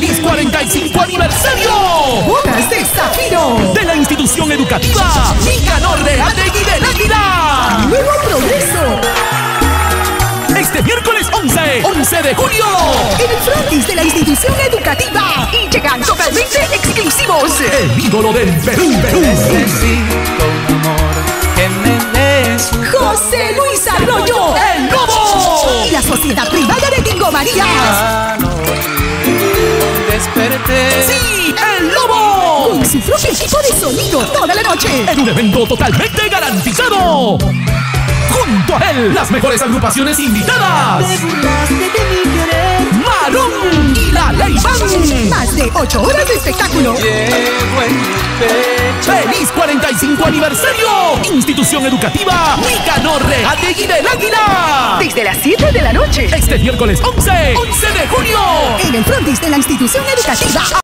45 aniversario. Bodas de Zafiro. De la institución educativa Nicanor de Ategui del Águila. Nuevo progreso. Este miércoles 11, 11 de junio. En el frontis de la institución educativa. Y llegan totalmente exclusivos. El ídolo del Perú. Perú. Necesito un amor que me dé su José Luis Arroyo. El Lobo. Y la sociedad privada Su propio equipo de sonido toda la noche. En un evento totalmente garantizado. Junto a él, las mejores agrupaciones invitadas. Marón y la Ley Band. Más de 8 horas de espectáculo. ¡Feliz 45 aniversario! Institución Educativa Nicanor de Ategui del Águila. Desde las 7 de la noche. Este miércoles 11, 11 de junio. En el frontis de la institución educativa.